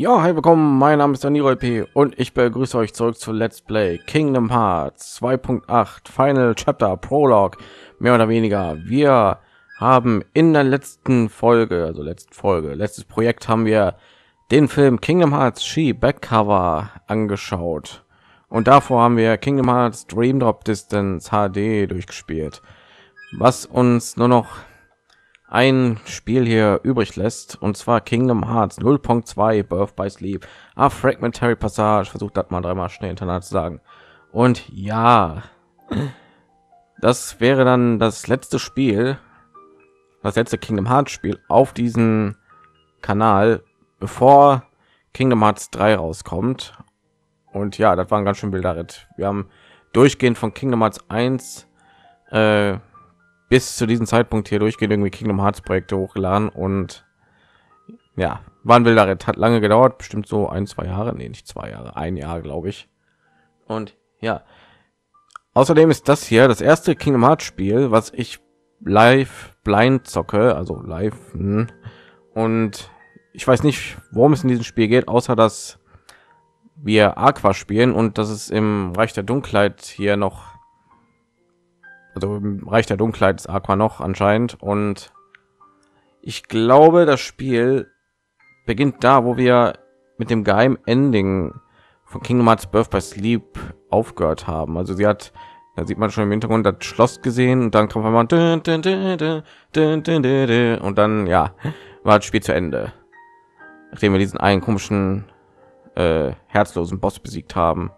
Ja, hi, willkommen. Mein Name ist Daniro P. und ich begrüße euch zurück zu Let's Play Kingdom Hearts 2.8 Final Chapter Prolog. Mehr oder weniger. Wir haben in der letzten Folge, also letzte Folge, letztes Projekt haben wir den Film Kingdom Hearts She Backcover angeschaut. Und davor haben wir Kingdom Hearts Dream Drop Distance HD durchgespielt. Was uns nur noch ein Spiel hier übrig lässt, und zwar Kingdom Hearts 0.2 Birth by Sleep. Ah, Fragmentary Passage, versucht das mal dreimal schnell hintereinander zu sagen. Und ja, das wäre dann das letzte Spiel, das letzte Kingdom Hearts Spiel auf diesem Kanal, bevor Kingdom Hearts 3 rauskommt. Und ja, das war ein ganz schön Bilderritt. Wir haben durchgehend von Kingdom Hearts 1 äh, bis zu diesem Zeitpunkt hier durchgehend irgendwie Kingdom Hearts Projekte hochgeladen und ja, war ein wilder Ritt, hat lange gedauert, bestimmt so ein, zwei Jahre, nee, nicht zwei Jahre, ein Jahr, glaube ich. Und ja, außerdem ist das hier das erste Kingdom Hearts Spiel, was ich live blind zocke, also live. Hm. Und ich weiß nicht, worum es in diesem Spiel geht, außer dass wir Aqua spielen und dass es im Reich der Dunkelheit hier noch also im Reich der Dunkelheit ist Aqua noch anscheinend und ich glaube, das Spiel beginnt da, wo wir mit dem Geheim Ending von Kingdom Hearts Birth by Sleep aufgehört haben. Also sie hat, da sieht man schon im Hintergrund das Schloss gesehen und dann kommt man und dann ja war das Spiel zu Ende, nachdem wir diesen einen komischen äh, herzlosen Boss besiegt haben.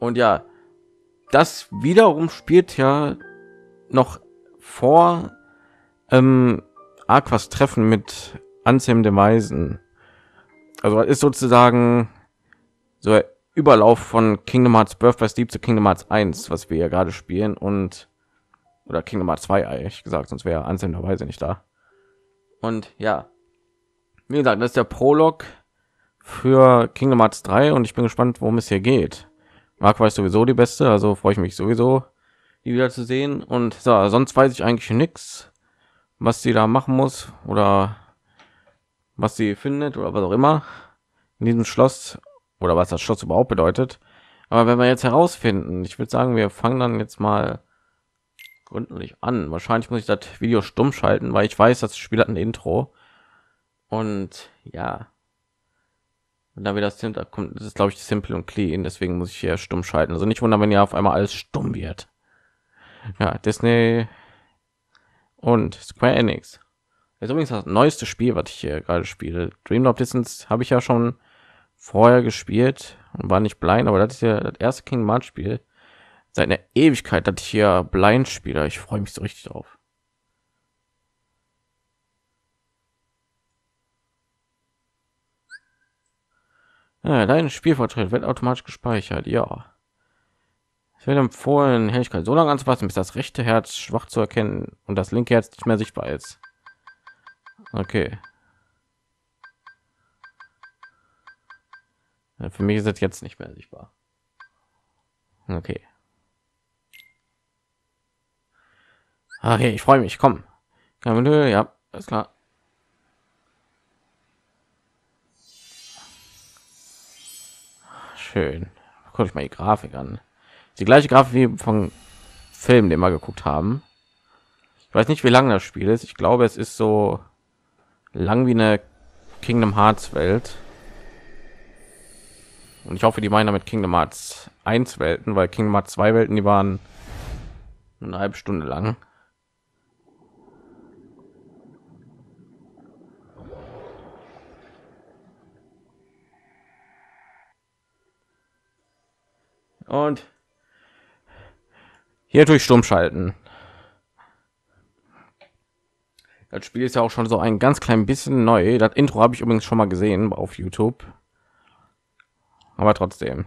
Und ja, das wiederum spielt ja noch vor ähm, Aquas Treffen mit Anselm dem Weisen. Also ist sozusagen so ein Überlauf von Kingdom Hearts Birth by Sleep zu Kingdom Hearts 1, was wir ja gerade spielen und oder Kingdom Hearts 2 eigentlich gesagt, sonst wäre Anselm der Weise nicht da. Und ja, wie gesagt, das ist der Prolog für Kingdom Hearts 3 und ich bin gespannt, worum es hier geht. Mark weiß sowieso die beste, also freue ich mich sowieso, die wieder zu sehen. Und so, sonst weiß ich eigentlich nichts, was sie da machen muss oder was sie findet oder was auch immer in diesem Schloss oder was das Schloss überhaupt bedeutet. Aber wenn wir jetzt herausfinden, ich würde sagen, wir fangen dann jetzt mal gründlich an. Wahrscheinlich muss ich das Video stumm schalten, weil ich weiß, das Spiel hat ein Intro. Und ja, und dann wieder das da kommt das ist glaube ich simple und clean deswegen muss ich hier stumm schalten. Also nicht wundern wenn ja auf einmal alles stumm wird. Ja disney und square enix. Ist übrigens das neueste spiel was ich hier gerade spiele. Dream of distance habe ich ja schon vorher gespielt und war nicht blind aber das ist ja das erste king Hearts spiel seit einer ewigkeit dass ich hier blind spiele. Ich freue mich so richtig drauf Ja, dein Spielfortschritt wird automatisch gespeichert. Ja. Es wird empfohlen, Helligkeit so lange anzupassen, bis das rechte Herz schwach zu erkennen und das linke Herz nicht mehr sichtbar ist. Okay. Für mich ist es jetzt nicht mehr sichtbar. Okay. Okay, ich freue mich. Komm. Ja, alles klar. Schön. Guck ich mal die Grafik an. Die gleiche Grafik wie von Film, den wir geguckt haben. Ich weiß nicht, wie lange das Spiel ist. Ich glaube, es ist so lang wie eine Kingdom Hearts Welt. Und ich hoffe, die meinen damit Kingdom Hearts 1 Welten, weil Kingdom Hearts 2 Welten, die waren eine halbe Stunde lang. Und hier durch Sturm schalten. Das Spiel ist ja auch schon so ein ganz klein bisschen neu. Das Intro habe ich übrigens schon mal gesehen auf YouTube. Aber trotzdem.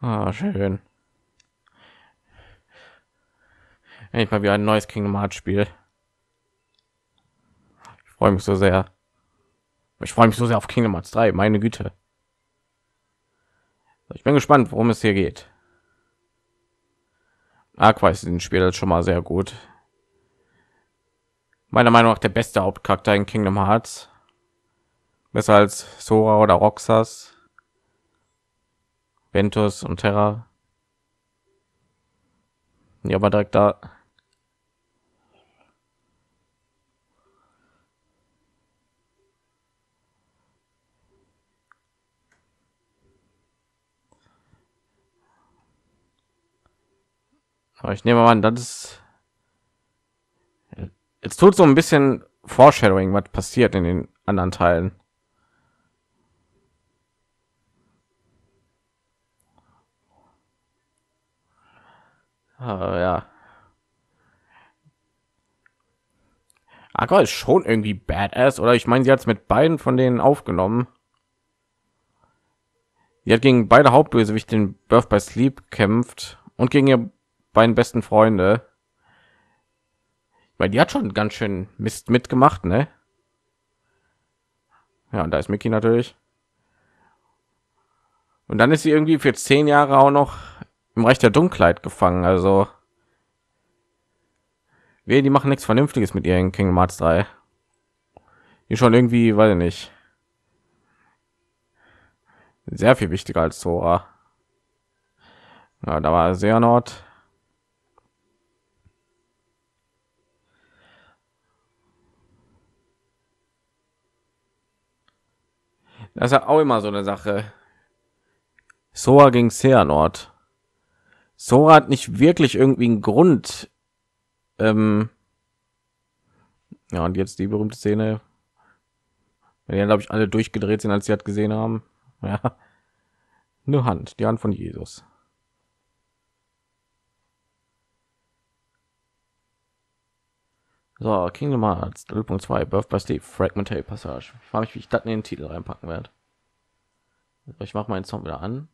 Ah, schön. Ich mal wieder ein neues Kingdom Hearts Spiel. Ich freue mich so sehr. Ich freue mich so sehr auf Kingdom Hearts 3. Meine Güte. Ich bin gespannt, worum es hier geht. Aqua ist in Spiel schon mal sehr gut. Meiner Meinung nach der beste Hauptcharakter in Kingdom Hearts. Besser als Sora oder Roxas. Ventus und Terra. Ja, aber direkt da. Aber ich nehme mal an, das ist jetzt tut so ein bisschen Foreshadowing, was passiert in den anderen Teilen. Ah, ja. Aqua ist schon irgendwie badass, oder? Ich meine, sie hat es mit beiden von denen aufgenommen. Sie hat gegen beide Hauptbösewichte den Birth by Sleep kämpft und gegen ihr beiden besten Freunde. Weil die hat schon ganz schön Mist mitgemacht, ne? Ja, und da ist Mickey natürlich. Und dann ist sie irgendwie für zehn Jahre auch noch im Reich der Dunkelheit gefangen. Also wir, die machen nichts Vernünftiges mit ihren Kingdom Hearts 3. Die schon irgendwie, weil nicht sehr viel wichtiger als Sora. Ja, da war sehr Das ist ja auch immer so eine Sache. Sora gegen Xehanort. Sora hat nicht wirklich irgendwie einen Grund. Ähm ja, und jetzt die berühmte Szene. Wenn ja, glaube ich, alle durchgedreht sind, als sie hat gesehen haben. Ja. Eine Hand, die Hand von Jesus. So, Kingdom Hearts 3.2 Birth by Steve Fragmentary Passage. Ich frage mich, wie ich das in den Titel reinpacken werde. Ich mache meinen Song wieder an.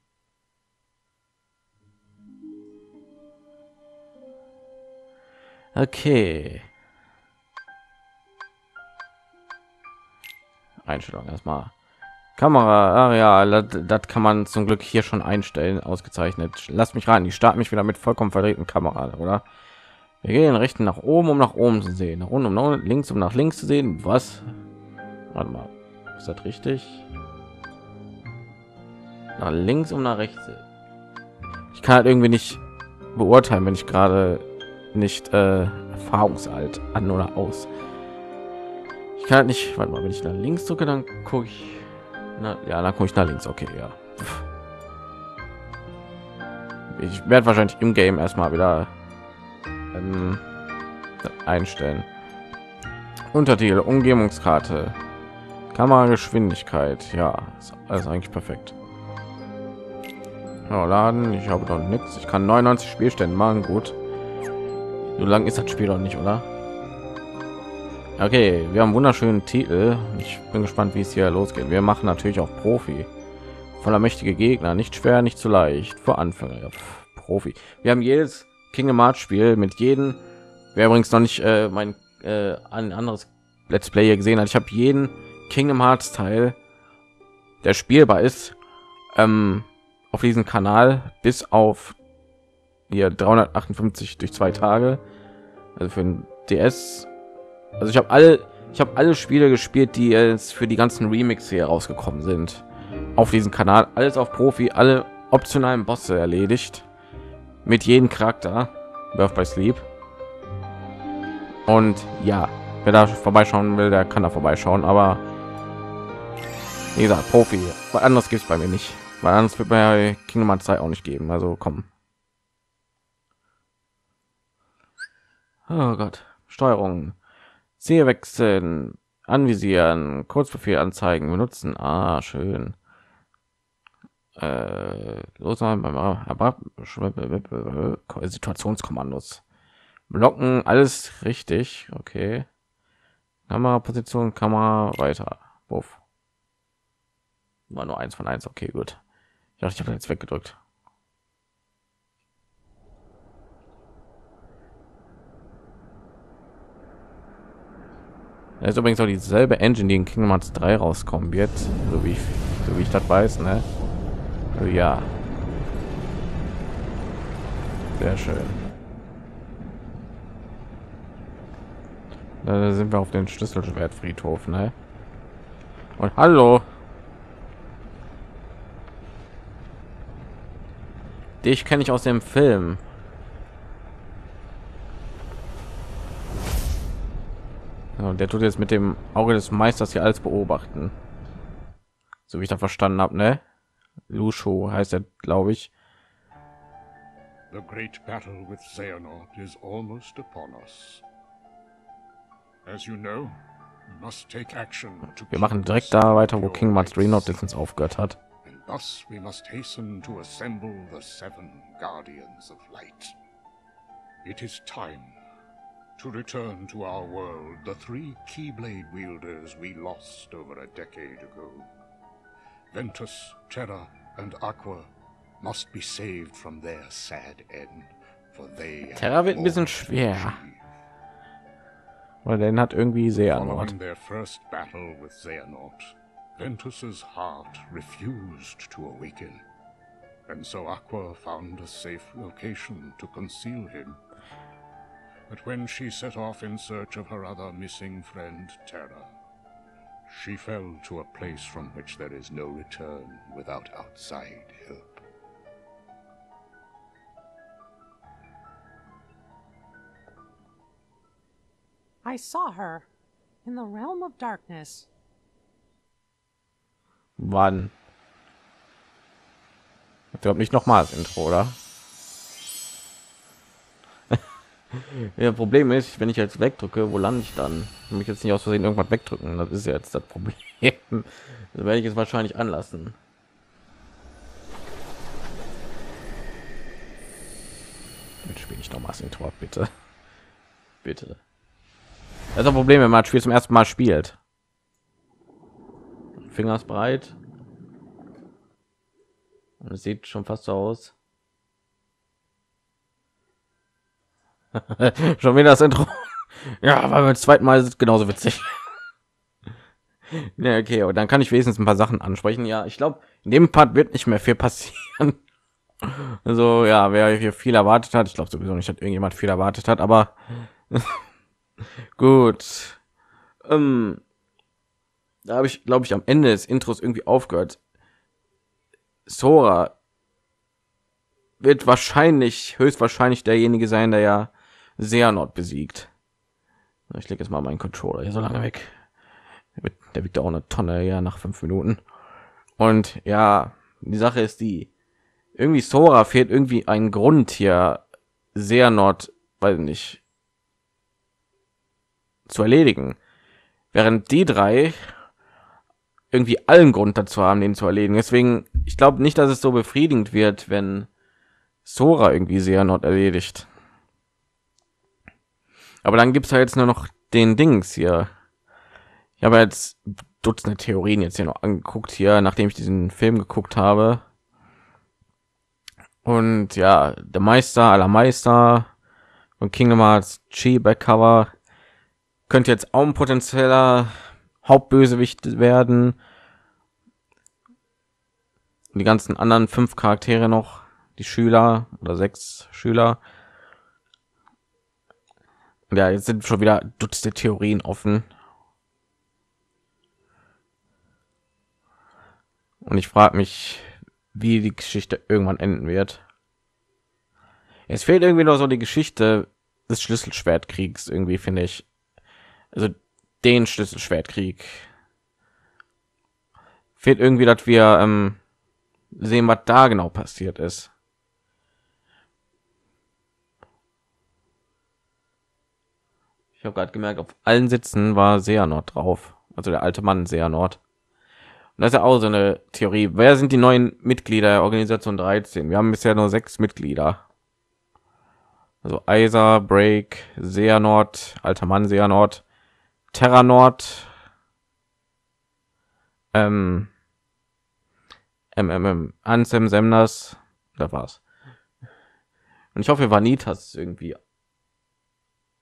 Okay. Einstellung erstmal. Kamera, ja, das kann man zum Glück hier schon einstellen, ausgezeichnet. Lass mich rein, ich starte mich wieder mit vollkommen verdrehten Kamera, oder? Wir gehen rechten nach oben, um nach oben zu sehen, nach unten, um links, um nach links zu sehen. Was? Warte mal, ist das richtig? Nach links, um nach rechts. Ich kann halt irgendwie nicht beurteilen, wenn ich gerade nicht äh, erfahrungsalt an oder aus. Ich kann halt nicht, warte mal, wenn ich nach links drücke, dann gucke ich. Na, ja, dann gucke ich nach links. Okay, ja. Ich werde wahrscheinlich im Game erstmal wieder ähm, einstellen. Untertitel, Umgebungskarte, Kamerageschwindigkeit. Ja, ist alles eigentlich perfekt. Ja, laden. Ich habe noch nichts. Ich kann 99 Spielstände machen. Gut. So lang ist das Spiel noch nicht, oder? Okay, wir haben wunderschönen Titel. Ich bin gespannt, wie es hier losgeht. Wir machen natürlich auch Profi. Voller mächtige Gegner, nicht schwer, nicht zu leicht. Für Anfänger, Profi. Wir haben jedes Kingdom Hearts Spiel mit jedem. Wer übrigens noch nicht äh, mein äh, ein anderes Let's Play hier gesehen hat, ich habe jeden Kingdom Hearts Teil, der spielbar ist, ähm, auf diesem Kanal bis auf hier 358 durch zwei Tage, also für ein DS. Also ich habe alle, ich habe alle Spiele gespielt, die jetzt für die ganzen Remix hier rausgekommen sind, auf diesem Kanal. Alles auf Profi, alle optionalen Bosse erledigt mit jedem Charakter. Birth by Sleep. Und ja, wer da vorbeischauen will, der kann da vorbeischauen. Aber wie gesagt, Profi. Was anderes gibt es bei mir nicht. Weil anders wird bei Kingdom Hearts 2 auch nicht geben. Also kommen. Oh Gott. Steuerung. Ziel wechseln. Anvisieren. Kurzbefehl anzeigen. Benutzen. Ah, schön Situationskommandos blocken alles richtig okay Kamera Position Kamera weiter Buff. war nur eins von eins okay gut ich dachte ich habe jetzt weggedrückt Das ist übrigens auch dieselbe Engine, die in Kingdom Hearts 3 rauskommen wird, so wie ich, so wie ich das weiß, ne? Ja. Sehr schön. Da sind wir auf den Schlüsselschwertfriedhof, ne? Und hallo. Dich kenne ich aus dem Film. Und der tut jetzt mit dem Auge des Meisters hier alles beobachten. So wie ich da verstanden habe, ne? Lusho heißt er, glaube ich. The great battle with Xehanort is almost upon us. As you know, wir machen direkt da weiter, wo King Mats Renot aufgehört hat. Thus we must hasten to assemble the seven guardians of light. It is time to return to our world the three Keyblade wielders we lost over a decade ago. Ventus, Terra, and Aqua must be saved from their sad end, for they Terra wird ein bisschen schwer. Weil den hat irgendwie Following their first battle with Xehanort, Ventus's heart refused to awaken. And so Aqua found a safe location to conceal him. But when she set off in search of her other missing friend, Terra, she fell to a place from which there is no return without outside help. I saw her in the realm of darkness. Wann? Ich glaube nicht noch mal das Intro, oder? ja, Problem ist, wenn ich jetzt wegdrücke, wo lande ich dann? Ich mich jetzt nicht aus Versehen irgendwas wegdrücken. Das ist jetzt das Problem. Das werde ich jetzt wahrscheinlich anlassen. Jetzt spiele ich noch mal das Intro, bitte. Bitte. Das ist ein Problem, wenn man das Spiel zum ersten Mal spielt. Fingers breit. Und es sieht schon fast so aus. schon wieder das Intro. ja, weil beim zweiten Mal ist es genauso witzig. ja, okay, und dann kann ich wenigstens ein paar Sachen ansprechen. Ja, ich glaube, in dem Part wird nicht mehr viel passieren. also ja, wer hier viel erwartet hat, ich glaube sowieso nicht, dass irgendjemand viel erwartet hat, aber Gut. Ähm, da habe ich, glaube ich, am Ende des Intros irgendwie aufgehört. Sora wird wahrscheinlich, höchstwahrscheinlich derjenige sein, der ja Seanort besiegt. Ich lege jetzt mal meinen Controller hier so lange weg. Der wiegt auch eine Tonne ja nach fünf Minuten. Und ja, die Sache ist die, irgendwie Sora fehlt irgendwie ein Grund hier, Seanort, weiß nicht, zu erledigen. Während die drei irgendwie allen Grund dazu haben, den zu erledigen. Deswegen, ich glaube nicht, dass es so befriedigend wird, wenn Sora irgendwie sehr not erledigt. Aber dann gibt es halt jetzt nur noch den Dings hier. Ich habe jetzt Dutzende Theorien jetzt hier noch angeguckt hier, nachdem ich diesen Film geguckt habe. Und ja, der Meister aller Meister von Kingdom Hearts Chi Backcover könnte jetzt auch ein potenzieller Hauptbösewicht werden. Die ganzen anderen fünf Charaktere noch, die Schüler oder sechs Schüler. Ja, jetzt sind schon wieder Dutzende Theorien offen. Und ich frage mich, wie die Geschichte irgendwann enden wird. Es fehlt irgendwie noch so die Geschichte des Schlüsselschwertkriegs irgendwie, finde ich also den Schlüsselschwertkrieg. Fehlt irgendwie, dass wir ähm, sehen, was da genau passiert ist. Habe gerade gemerkt, auf allen Sitzen war sehr Nord drauf, also der alte Mann sehr Nord. Und das ist ja auch so eine Theorie. Wer sind die neuen Mitglieder der Organisation 13? Wir haben bisher nur sechs Mitglieder. Also Eiser, Break, Seanord, alter Mann Seanord, Terra Nord, ähm, MMM, Ansem Semnas, da war's. Und ich hoffe, Vanitas irgendwie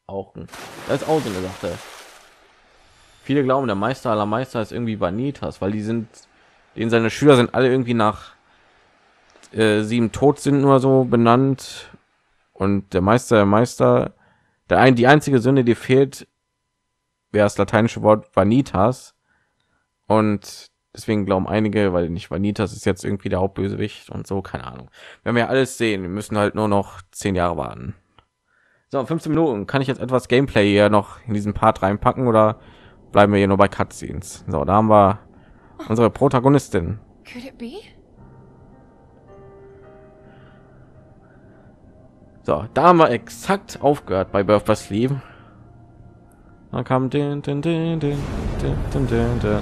auch das ist auch so eine Sache. Viele glauben, der Meister aller Meister ist irgendwie Vanitas, weil die sind, den seine Schüler sind alle irgendwie nach äh, sieben tot sind nur so benannt und der Meister der Meister, der ein, die einzige Sünde, die fehlt, wäre das lateinische Wort vanitas Und deswegen glauben einige, weil nicht Vanitas ist jetzt irgendwie der Hauptbösewicht und so, keine Ahnung. Wenn wir alles sehen, wir müssen halt nur noch zehn Jahre warten. So, 15 Minuten. Kann ich jetzt etwas Gameplay hier noch in diesen Part reinpacken oder bleiben wir hier nur bei Cutscenes? So, da haben wir unsere Protagonistin. Could it be? So, da haben wir exakt aufgehört bei Birth by Sleep. Dann kam den, den, den, den, den, den, den, den.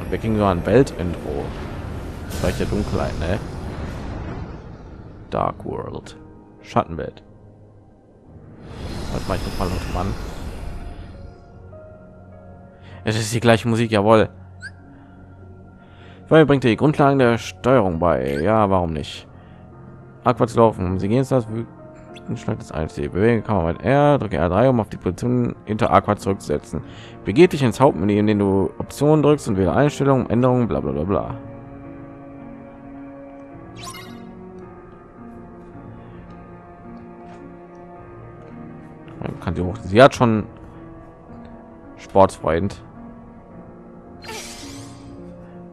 Und wir kriegen so ein Weltintro. Vielleicht der Dunkelheit, ne? Dark World. Schattenwelt. Was mache ich noch mal Mann? Es ist die gleiche Musik, jawohl. Weil bringt die Grundlagen der Steuerung bei. Ja, warum nicht? Aqua laufen. Sie gehen das Schlag des 1. Bewegen kann man mit R, drücke R3, um auf die Position hinter Aqua zurückzusetzen. Begeht dich ins Hauptmenü, in dem du Optionen drückst und wähle Einstellungen, Änderungen, bla bla bla bla. Kann sie hoch. Sie hat schon Sportsfreund.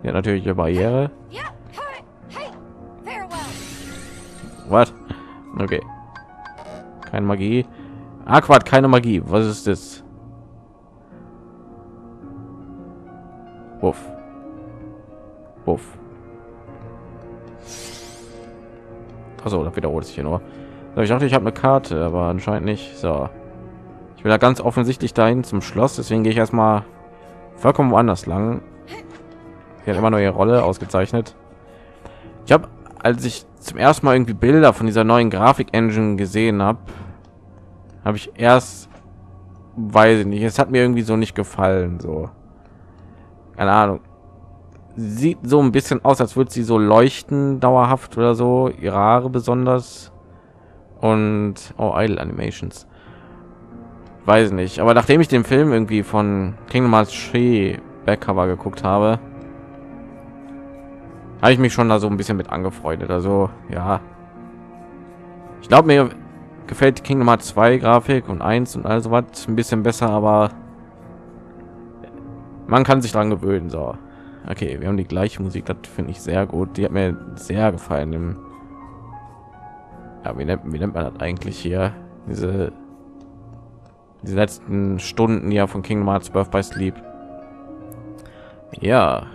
Ja, natürlich eine Barriere. Was? Okay. Keine Magie. Aqua hat keine Magie. Was ist das? Wuff. Wuff. Also, da wiederholt sich hier nur. Ich dachte, ich habe eine Karte, aber anscheinend nicht. So. Ich will da ganz offensichtlich dahin zum Schloss, deswegen gehe ich erstmal vollkommen woanders lang. Sie hat immer ihre Rolle ausgezeichnet. Ich habe, als ich zum ersten Mal irgendwie Bilder von dieser neuen Grafik-Engine gesehen habe, habe ich erst, weiß ich nicht, es hat mir irgendwie so nicht gefallen, so. Keine Ahnung. Sieht so ein bisschen aus, als würde sie so leuchten dauerhaft oder so, ihre Haare besonders und oh, Idle Animations. Weiß nicht, aber nachdem ich den Film irgendwie von Kingdom Hearts 3 Backcover geguckt habe, habe ich mich schon da so ein bisschen mit angefreundet. Also ja, ich glaube mir gefällt Kingdom Hearts 2 Grafik und 1 und also was ein bisschen besser, aber man kann sich dran gewöhnen. So, okay, wir haben die gleiche Musik, das finde ich sehr gut. Die hat mir sehr gefallen. Im ja, wie nennt, wie nennt man das eigentlich hier? Diese die letzten Stunden ja von Kingdom Hearts Birth by Sleep. Ja,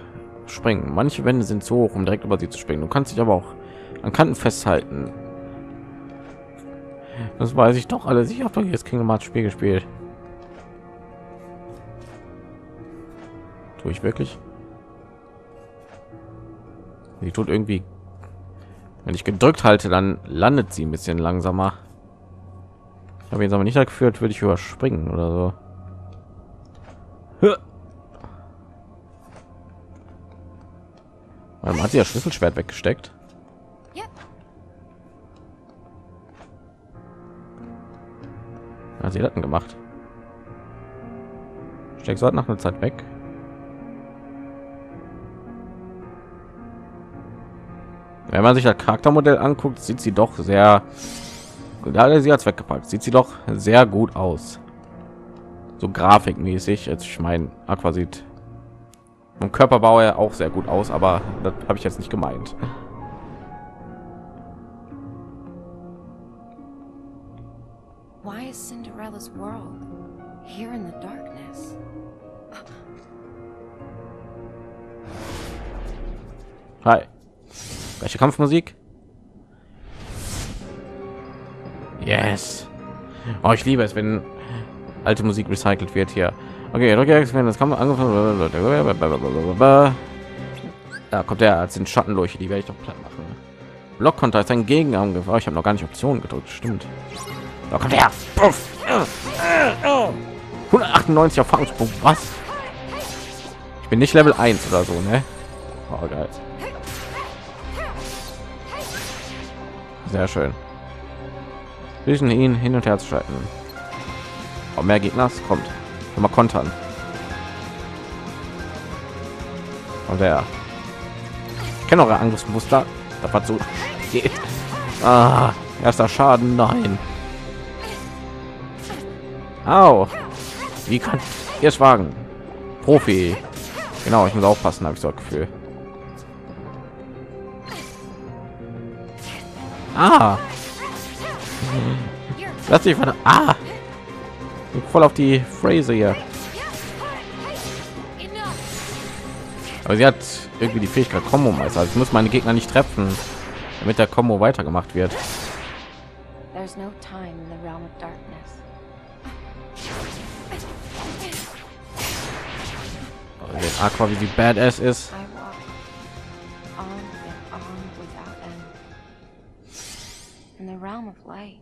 springen. Manche Wände sind so hoch, um direkt über sie zu springen. Du kannst dich aber auch an Kanten festhalten. Das weiß ich doch alles. Ich habe doch jetzt Kingdom Hearts Spiel gespielt. Tue ich wirklich? Sie tut irgendwie, wenn ich gedrückt halte, dann landet sie ein bisschen langsamer. Habe jetzt aber nicht geführt, würde ich überspringen oder so. Man hat sie ja Schlüsselschwert weggesteckt. Ja. Ja, sie hatten gemacht. Steckst du nach einer Zeit weg? Wenn man sich das Charaktermodell anguckt, sieht sie doch sehr. Gerade sie hat weggepackt. Sieht sie doch sehr gut aus. So grafikmäßig. Jetzt ich meine, Aqua sieht vom Körperbau er auch sehr gut aus, aber das habe ich jetzt nicht gemeint. Why is Cinderella's world here in the darkness? Hi. Welche Kampfmusik? Yes. Oh, ich liebe es, wenn alte Musik recycelt wird hier. Okay, wenn das kann man angefangen. Da kommt der als den Schattenleuchte, die werde ich doch platt machen. Blockkonter ist ein Gegenangriff. Oh, ich habe noch gar nicht Optionen gedrückt. Stimmt. Da kommt er. 198 Erfahrungspunkte. Was? Ich bin nicht Level 1 oder so, ne? Oh, geil. Sehr schön. Zwischen ihn hin und her zu schalten. Oh, mehr Gegner kommt. Mal kontern. Und der. Kenne eure Angriffsmuster. Das war so geht. Ah, erster Schaden. Nein. Au. Wie kann ihr es wagen? Profi. Genau, ich muss aufpassen, habe ich so ein Gefühl. Ah! Lass dich von Ah! Voll auf die Phrase hier. Aber sie hat irgendwie die Fähigkeit Combo Meister. Also ich muss meine Gegner nicht treffen, damit der Combo weitergemacht wird. Also Aqua wie die Badass ist. Realm of light,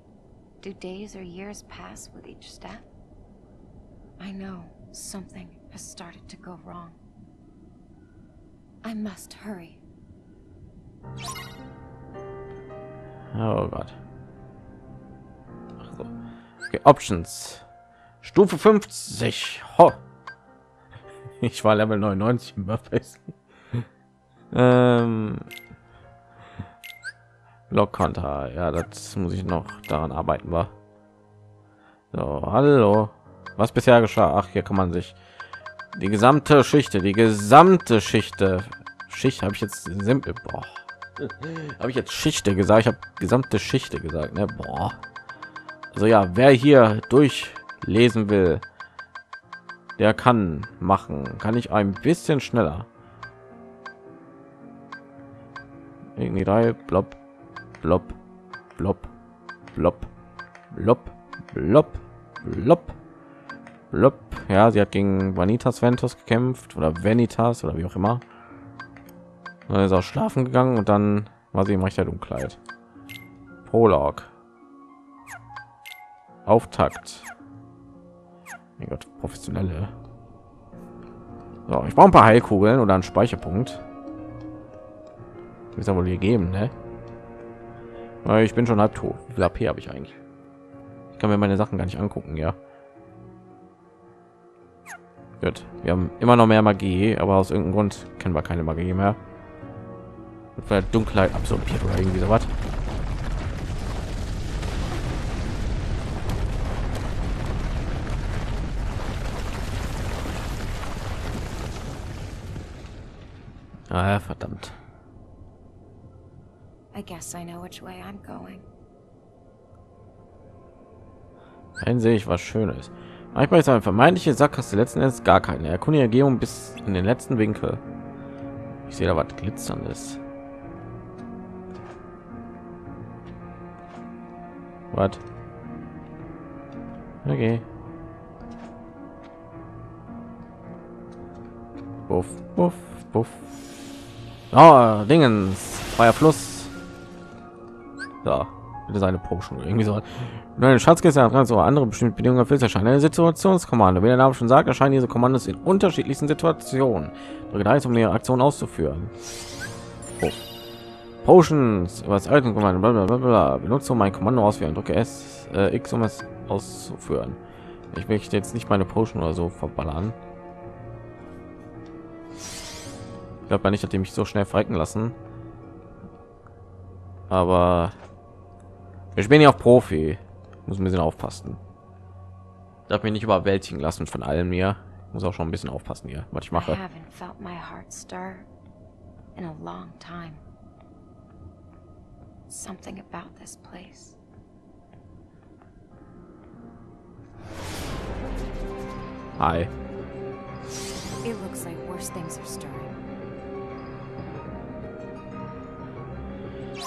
do days or years pass with each step? I know something has started to go wrong. I must hurry. Oh Gott. So. Okay, Options. Stufe 50. Ho. Ich war Level 99 im ähm, Blockkonter. Ja, das muss ich noch daran arbeiten, war. So, hallo. Was bisher geschah? Ach, hier kann man sich die gesamte Schichte, die gesamte Schichte, Schicht habe ich jetzt simpel. Boah. Habe ich jetzt Schichte gesagt? Ich habe gesamte Schichte gesagt. Ne? Boah. Also ja, wer hier durchlesen will, der kann machen. Kann ich ein bisschen schneller. Irgendwie drei, blob, blob, blob, blob, blob, blob, blob, blob. Ja, sie hat gegen Vanitas Ventus gekämpft oder Vanitas oder wie auch immer. Dann ist auch schlafen gegangen und dann war sie im Recht der Dunkelheit. Prolog. Auftakt. Mein Gott, professionelle. So, ich brauche ein paar Heilkugeln oder einen Speicherpunkt. Ist ja wohl hier geben, ne? Ich bin schon halb tot. Wie viel AP habe ich eigentlich? Ich kann mir meine Sachen gar nicht angucken, ja. Gut, wir haben immer noch mehr Magie, aber aus irgendeinem Grund kennen wir keine Magie mehr. Weil Dunkelheit absorbiert oder irgendwie sowas. Ah, verdammt. I guess I know which way I'm going. Dann ich was Schönes. Manchmal ist eine vermeintliche Sackgasse letzten Endes gar keine. Erkundige Ergehung bis in den letzten Winkel. Ich sehe da was glitzerndes. Was? Okay. Buff, buff, buff. Oh, Dingens. Freier Fluss. So. Bitte seine Potion. Irgendwie so. Neue Schatzkiste hat ganz oder andere bestimmte Bedingungen erfüllt erscheinen. Eine Situationskommando. Wie der Name schon sagt, erscheinen diese Kommandos in unterschiedlichsten Situationen. Da um ihre Aktion auszuführen. Oh. Potions, was alten Kommando, bla bla bla bla. Benutze um mein Kommando ausführen. Drücke S, äh, X, um es auszuführen. Ich möchte jetzt nicht meine Potion oder so verballern. Ich glaube nicht, dass die mich so schnell frecken lassen. Aber ich bin ja auch Profi. Muss ein bisschen aufpassen. Darf mich nicht überwältigen lassen von allem mir. Muss auch schon ein bisschen aufpassen hier, was ich mache. Something about this place. Hi. It looks like worse things are stirring.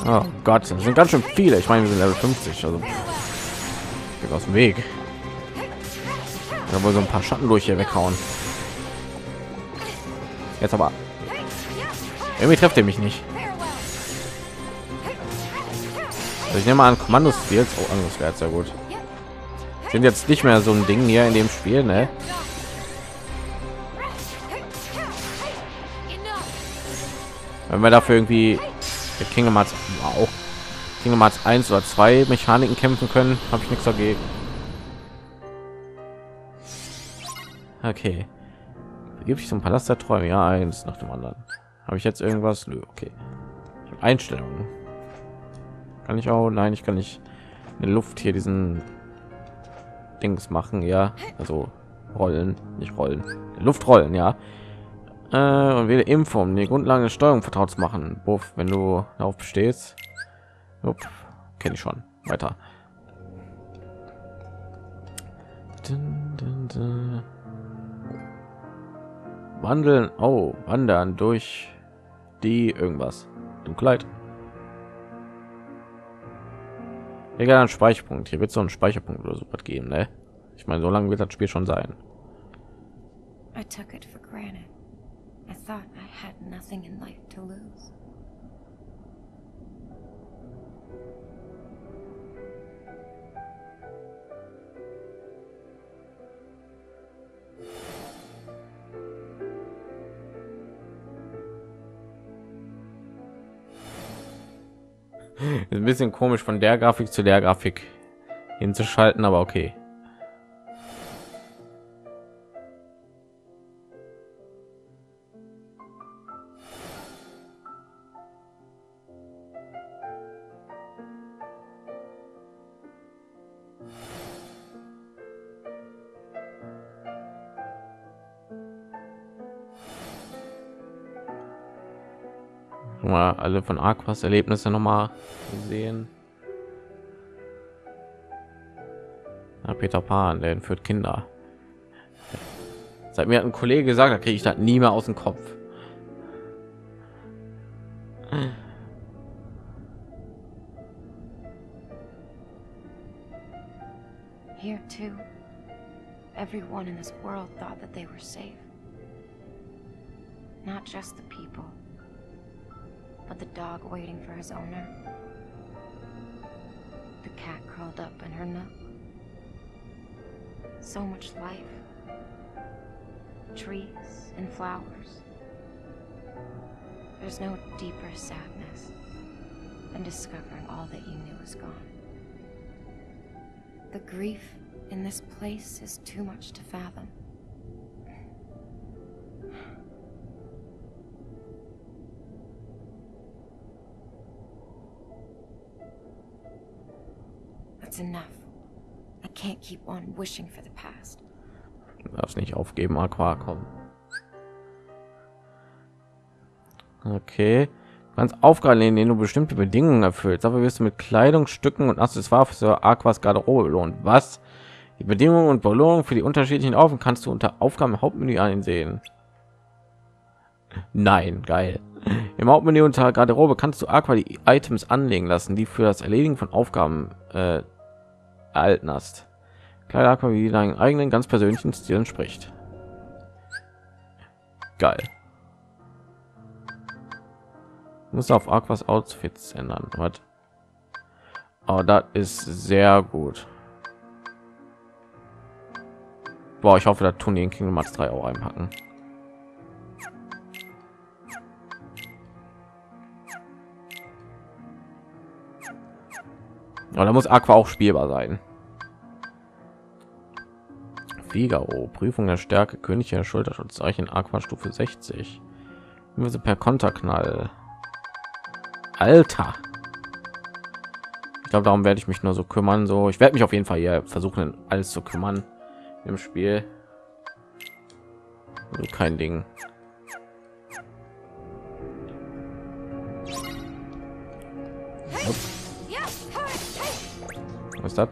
Oh Gott, das sind ganz schön viele. Ich meine, wir sind Level 50, also geht aus dem Weg. Da wohl so ein paar Schatten durch hier weghauen. Jetzt aber. Irgendwie trefft er mich nicht. Also ich nehme an, Kommandos Skills. Oh, anderes wäre sehr gut. Sind jetzt nicht mehr so ein Ding hier in dem Spiel, ne? Wenn wir dafür irgendwie mit Kingdom Hearts auch Kingdom Hearts 1 oder 2 Mechaniken kämpfen können, habe ich nichts dagegen. Okay. Gibt ich zum Palast der Träume? Ja, eins nach dem anderen. Habe ich jetzt irgendwas? Nö, okay. Einstellungen. Kann ich auch? Nein, ich kann nicht in der Luft hier diesen Dings machen, ja. Also rollen, nicht rollen. Luft rollen, ja. Äh, und wähle Info, um die Grundlagen der Steuerung vertraut zu machen. Buff, wenn du darauf bestehst. Kenne ich schon. Weiter. Dun, dun, dun. Wandeln, oh, wandern durch die irgendwas. Dunkelheit. Egal, ein Speicherpunkt. Hier wird so ein Speicherpunkt oder so was geben, ne? Ich meine, so lange wird das Spiel schon sein. I took it for granted. I thought I had nothing in life to lose. Ein bisschen komisch von der Grafik zu der Grafik hinzuschalten, aber okay. Alle von Aquas Erlebnisse noch mal gesehen. Ja, Peter Pan, der entführt Kinder. Seit mir hat ein Kollege gesagt, da kriege ich das nie mehr aus dem Kopf. Here, too. Everyone in this world thought that they were safe. Not just the people, but the dog waiting for his owner. The cat curled up in her nook. So much life. Trees and flowers. There's no deeper sadness than discovering all that you knew is gone. The grief in this place is too much to fathom. That's enough. I can't keep on wishing for the past. Darfst nicht aufgeben, Aqua, komm. Okay. Kannst Aufgaben nehmen, denen du bestimmte Bedingungen erfüllst. Dafür wirst du mit Kleidungsstücken und Accessoires für Aquas Garderobe belohnt. Was? Die Bedingungen und Belohnungen für die unterschiedlichen Aufgaben kannst du unter Aufgaben im Hauptmenü einsehen. Nein, geil. Im Hauptmenü unter Garderobe kannst du Aqua die Items anlegen lassen, die für das Erledigen von Aufgaben äh, erhalten hast. Kleider Aqua wie deinen eigenen ganz persönlichen Stil entspricht. Geil. Muss auf Aquas Outfits ändern. Was? Aber das ist sehr gut. Boah, ich hoffe, da tun die in Kingdom Hearts 3 auch einpacken. Aber da muss Aqua auch spielbar sein. Figaro, Prüfung der Stärke, König der Schulterschutzzeichen, Aqua Stufe 60. Wir per Konterknall. Alter. Ich glaube, darum werde ich mich nur so kümmern. So, ich werde mich auf jeden Fall hier versuchen, alles zu kümmern im Spiel. Also kein Ding. Was ist das?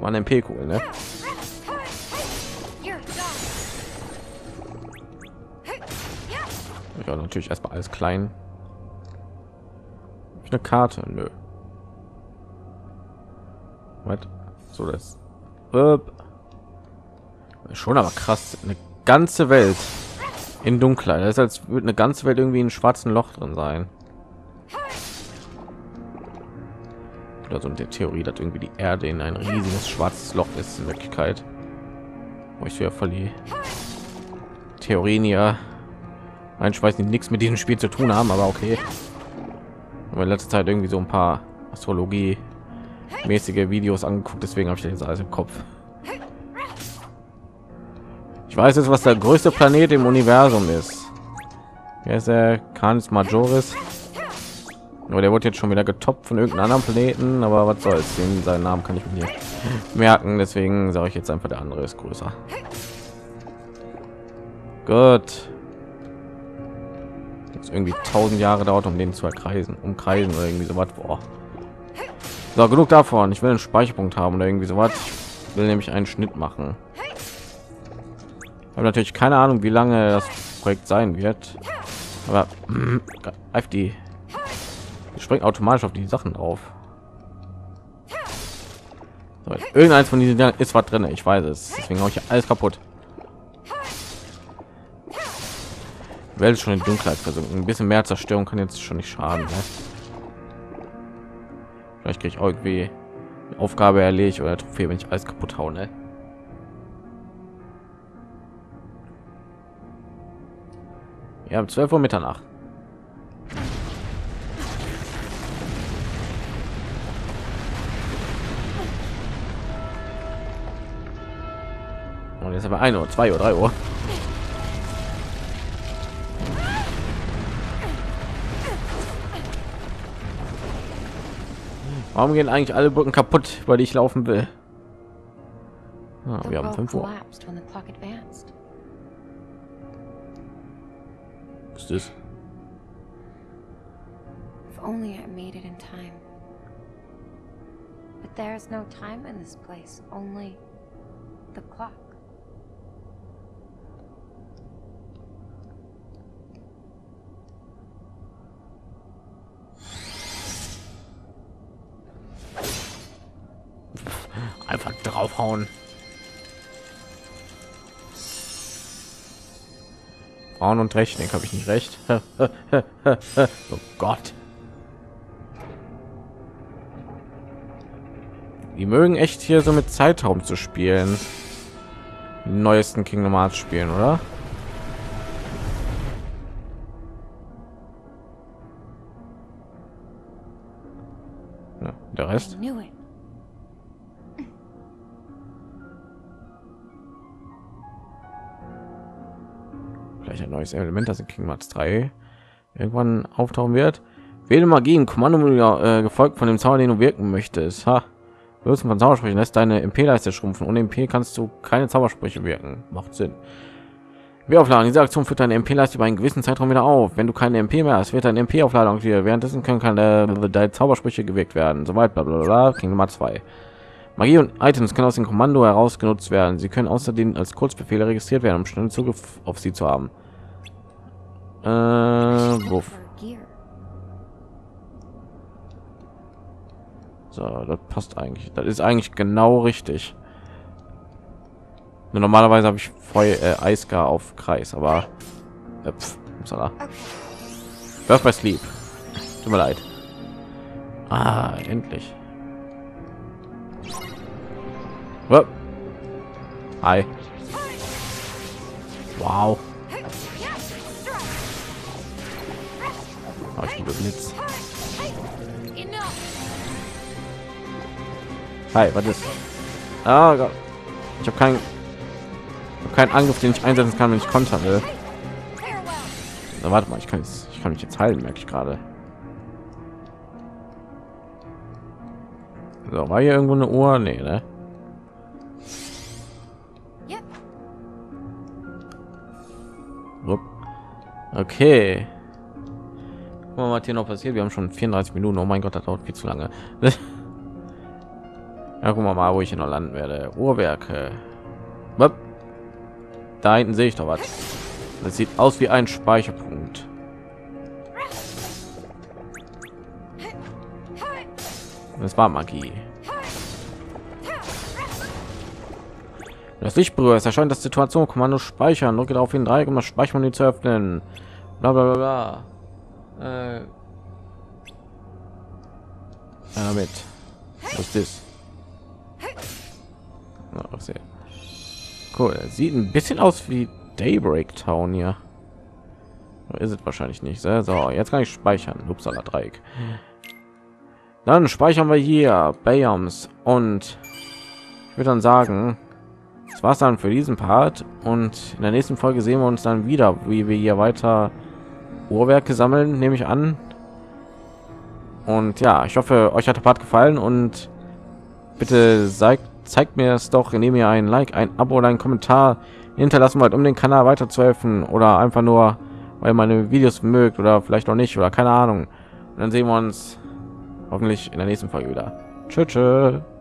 War eine MP-Kugel, ne? Ja, natürlich erstmal alles klein. Eine Karte, nö. Was? So das. Schon aber krass, eine ganze Welt in Dunkelheit. Das ist als würde eine ganze Welt irgendwie in schwarzen Loch drin sein. Oder so eine Theorie, dass irgendwie die Erde in ein riesiges schwarzes Loch ist in Wirklichkeit. Wo ich ja voll die Theorien ja ein weiß nicht nichts mit diesem Spiel zu tun haben, aber okay. Aber in letzter Zeit irgendwie so ein paar Astrologie mäßige Videos angeguckt, deswegen habe ich jetzt alles im Kopf. Ich weiß jetzt, was der größte Planet im Universum ist. Wer ist der Canis Majoris? Aber der wurde jetzt schon wieder getoppt von irgendeinem anderen Planeten, aber was soll's? Den seinen Namen kann ich mir merken, deswegen sage ich jetzt einfach, der andere ist größer. Gut. Jetzt irgendwie tausend Jahre dauert, um den zu erkreisen, umkreisen oder irgendwie so was. So, genug davon. Ich will einen Speicherpunkt haben oder irgendwie so was. Will nämlich einen Schnitt machen. Habe natürlich keine Ahnung, wie lange das Projekt sein wird. Aber mh, die, die springt automatisch auf die Sachen drauf. So, irgendeins von diesen ist was drin. Ich weiß es. Deswegen habe ich alles kaputt. Welt schon in Dunkelheit versunken. Ein bisschen mehr Zerstörung kann jetzt schon nicht schaden. Ne? Vielleicht kriege ich irgendwie eine Aufgabe erledigt oder Trophäe, wenn ich alles kaputt haue. Ne? Ja, 12 Uhr Mitternacht. Und jetzt aber 1 Uhr, 2 Uhr, 3 Uhr. Warum gehen eigentlich alle Brücken kaputt, weil ich laufen will? Ah, wir haben 5 Uhr. Was ist das? If only I made it in time. But there is no time in this place, only the clock. Draufhauen. Frauen und Technik habe ich nicht recht. oh Gott. Die mögen echt hier so mit Zeitraum zu spielen. Die neuesten Kingdom Hearts spielen, oder? Der Rest. ein neues Element, das in Kingdom Hearts 3 irgendwann auftauchen wird. Wähle Magie im Kommando äh, gefolgt von dem Zauber, den du wirken möchtest. Ha. Würzen von Zaubersprüchen lässt deine MP-Leiste schrumpfen. Ohne MP kannst du keine Zaubersprüche wirken. Macht Sinn. Wir aufladen diese Aktion führt deine MP-Leiste über einen gewissen Zeitraum wieder auf. Wenn du keine MP mehr hast, wird deine MP-Aufladung wieder. Währenddessen können keine deine Zaubersprüche gewirkt werden. Soweit bla bla bla. Kingdom Hearts 2. Magie und Items können aus dem Kommando heraus genutzt werden. Sie können außerdem als Kurzbefehle registriert werden, um schnell Zugriff auf sie zu haben. Äh, wuff. So, das passt eigentlich. Das ist eigentlich genau richtig. Nur normalerweise habe ich Feuer, äh, Eisgar auf Kreis, aber äh, pf, bei Sleep. Tut mir leid. Ah, endlich. Hi. Wow. Oh, ich liebe Blitz. Hi, was ist? Oh Gott. Ich habe keinen keinen Angriff, den ich einsetzen kann, wenn ich kontern will. Na, warte mal, ich kann jetzt, ich kann mich jetzt heilen, merke ich gerade. So, war hier irgendwo eine Uhr? Nee, ne? Okay. Guck mal, was hier noch passiert. Wir haben schon 34 Minuten. Oh mein Gott, das dauert viel zu lange. ja, guck mal, mal, wo ich noch landen werde. Uhrwerke. Da hinten sehe ich doch was. Das sieht aus wie ein Speicherpunkt. Das war Magie. Das Lichtbrühe es erscheint das Situation Kommando speichern. Drücke darauf hin Dreieck, um das Speichermenü zu öffnen. Bla bla bla. bla. Äh. Damit. Was ist das? Sehr cool. Sieht ein bisschen aus wie Daybreak Town hier. Ist es wahrscheinlich nicht. So, jetzt kann ich speichern. Upsala Dreieck. Dann speichern wir hier Bayams und ich würde dann sagen, das war's dann für diesen Part und in der nächsten Folge sehen wir uns dann wieder, wie wir hier weiter Uhrwerke sammeln, nehme ich an. Und ja, ich hoffe, euch hat der Part gefallen und bitte zeigt, zeigt mir es doch, indem ihr ein Like, ein Abo oder einen Kommentar hinterlassen wollt, um den Kanal weiterzuhelfen oder einfach nur weil ihr meine Videos mögt oder vielleicht auch nicht oder keine Ahnung. Und dann sehen wir uns hoffentlich in der nächsten Folge wieder. Tschüss. tschüss.